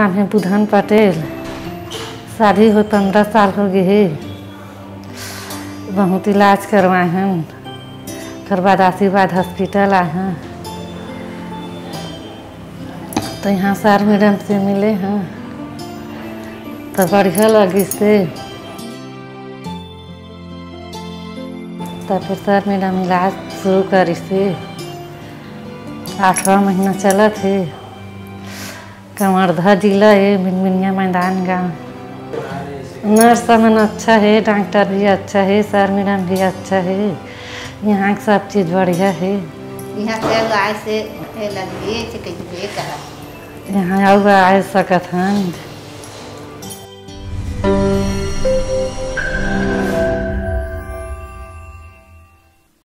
नाम है बुधन पटेल शादी हो पंद्रह साल हो गई है। बहुत इलाज करवाए हैं। फिर बाद आशीर्वाद हॉस्पिटल आए हैं। तो यहाँ सर मैडम से मिले हैं। तो बढ़िया लगी से। तो फिर सर मैडम इलाज शुरू करी से। आठवां महीना चला थे कमरधा जिला है मिनमिनिया मैदान गाँव नर्स मन अच्छा है डॉक्टर भी अच्छा है सर मैडम भी अच्छा है। यहाँ के सब चीज़ बढ़िया है। यहाँ से लगी यहाँ आए सकत हैं